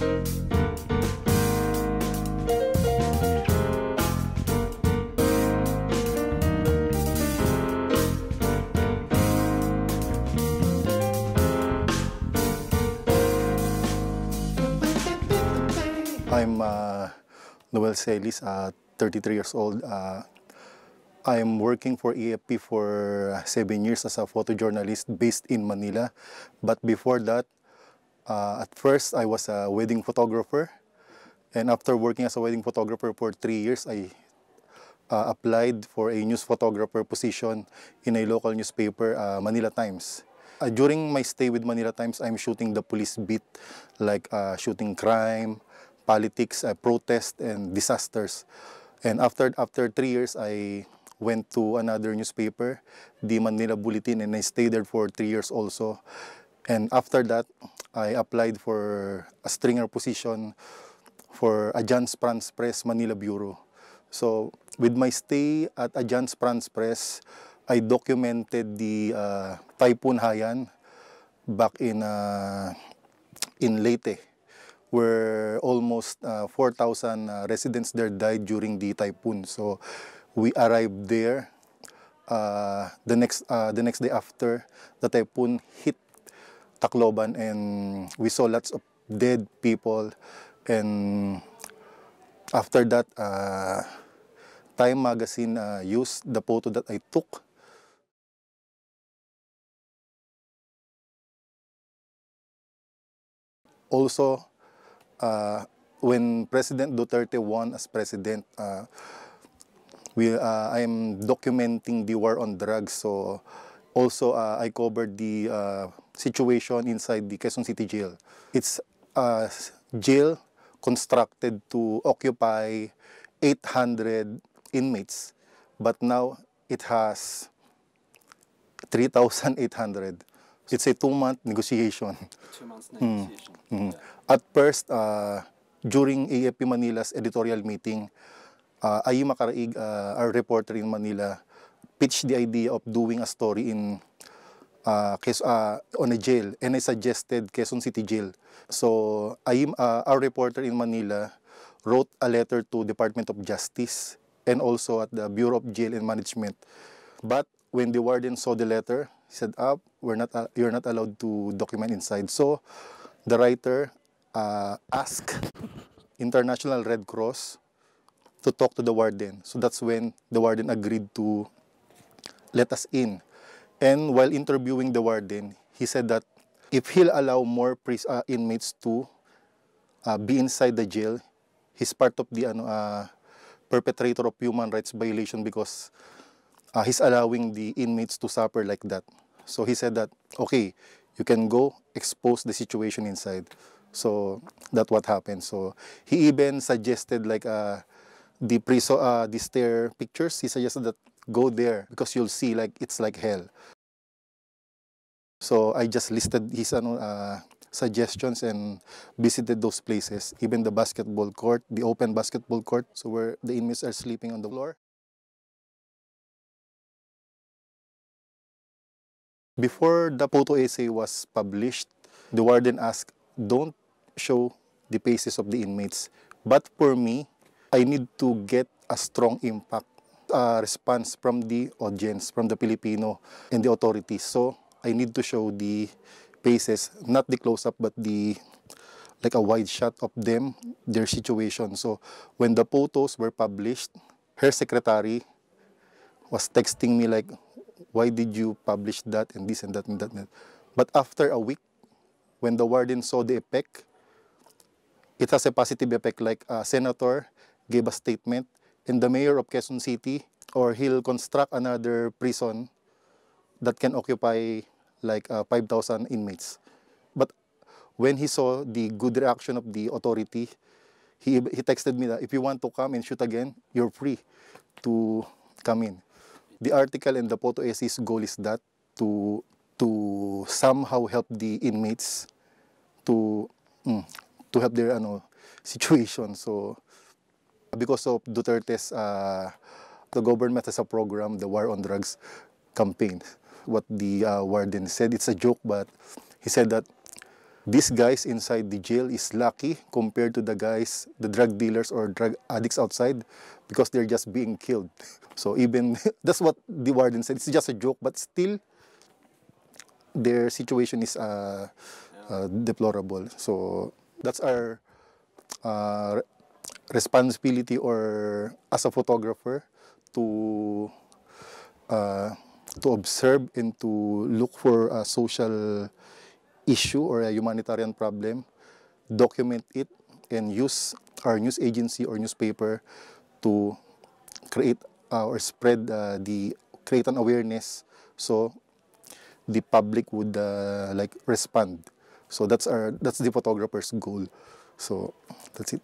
I'm uh, Noel Celis, uh, 33 years old. Uh, I'm working for AFP for uh, seven years as a photojournalist based in Manila. But before that, uh, at first I was a wedding photographer. And after working as a wedding photographer for three years, I uh, applied for a news photographer position in a local newspaper, uh, Manila Times. Uh, during my stay with Manila Times, I'm shooting the police beat, like uh, shooting crime, politics, uh, protest, and disasters. And after after three years, I went to another newspaper, the Manila Bulletin, and I stayed there for three years also. And after that, I applied for a stringer position for Agence France-Presse Manila Bureau. So with my stay at Agence France-Presse, I documented the uh, Typhoon Haiyan back in uh, in Leyte, where almost uh, 4,000 uh, residents there died during the typhoon. So we arrived there uh, the next uh, the next day after the typhoon hit Tacloban, and we saw lots of dead people. And after that, uh, Time Magazine uh, used the photo that I took also uh, when President Duterte won as president, uh, we uh, I documenting the war on drugs. So also uh, I covered the uh, situation inside the Quezon City Jail. It's a jail constructed to occupy 800 inmates, but now it has 3,800. It's a two-month negotiation. Two months Mm. negotiation. Mhm. At first, uh, during AFP Manila's editorial meeting, uh, Ayee Macaraig, uh, our reporter in Manila, pitched the idea of doing a story in uh, uh, on a jail, and I suggested Quezon City Jail. So, Ayee, uh, our reporter in Manila wrote a letter to Department of Justice and also at the Bureau of Jail and Management. But when the warden saw the letter, he said, "Ah, we're not, uh, you're not allowed to document inside." So, the writer uh, asked International Red Cross to talk to the warden. So that's when the warden agreed to let us in. And while interviewing the warden, he said that if he'll allow more uh, inmates to uh, be inside the jail, he's part of the uh, perpetrator of human rights violation because uh, he's allowing the inmates to suffer like that. So he said that, okay, you can go expose the situation inside. So that's what happened. So he even suggested like uh, the prison, uh, the stair pictures. He suggested that go there because you'll see like it's like hell. So I just listed his uh, suggestions and visited those places, even the basketball court, the open basketball court, so where the inmates are sleeping on the floor. Before the photo essay was published, the warden asked, don't show the faces of the inmates. But for me, I need to get a strong impact uh, response from the audience, from the Filipino and the authorities. So I need to show the faces, not the close-up, but the like a wide shot of them, their situation. So when the photos were published, her secretary was texting me like, why did you publish that and this and that and that? and that?" But after a week, when the warden saw the effect, it has a positive effect. Like a senator gave a statement, and the mayor of Quezon City, or he'll construct another prison that can occupy like uh, 5,000 inmates. But when he saw the good reaction of the authority, he, he texted me that if you want to come and shoot again, you're free to come in. The article and the photo essay's goal is that to to somehow help the inmates to mm, to help their ano situation. So because of Duterte's uh, the government has a program, the War on Drugs campaign. What the uh, warden said, it's a joke, but he said that these guys inside the jail is lucky compared to the guys, the drug dealers or drug addicts outside because they're just being killed. So even that's what the warden said. It's just a joke, but still their situation is uh, uh, deplorable. So that's our uh, responsibility or as a photographer to uh, to observe and to look for a social issue or a humanitarian problem, document it, and use our news agency or newspaper to create uh, or spread uh, the create an awareness so the public would uh, like respond. So that's our that's the photographer's goal. So that's it.